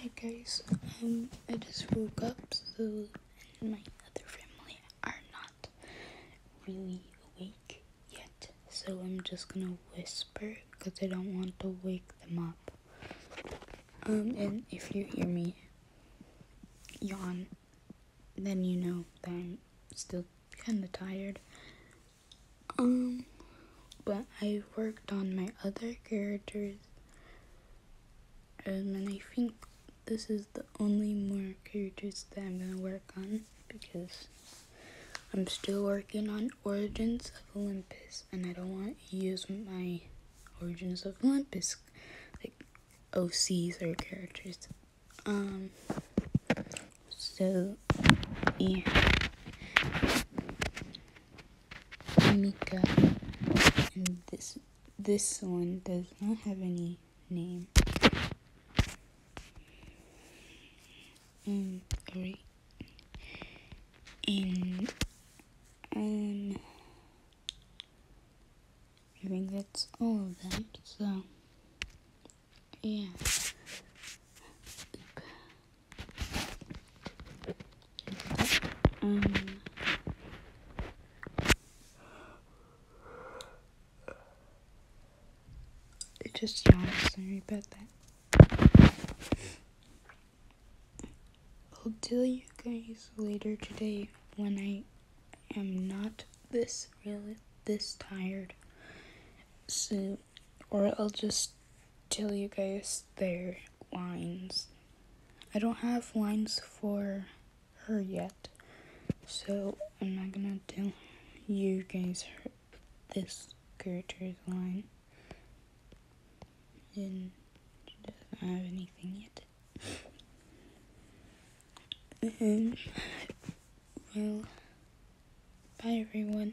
Hey guys, um, I just woke up, so my other family are not really awake yet, so I'm just gonna whisper because I don't want to wake them up. Um, and if you hear me yawn, then you know that I'm still kind of tired. Um, but I worked on my other characters um, and I think this is the only more characters that I'm gonna work on because I'm still working on Origins of Olympus and I don't want to use my Origins of Olympus like OCs or characters. Um so yeah. Mika and this this one does not have any name. Um, alright. And, um, I think that's all of them, so, yeah. Um, it just yawned, sorry about that. I'll tell you guys later today when I am not this really this tired. So, or I'll just tell you guys their lines. I don't have lines for her yet, so I'm not gonna tell you guys her, this character's line. And she doesn't have anything yet and well, bye everyone.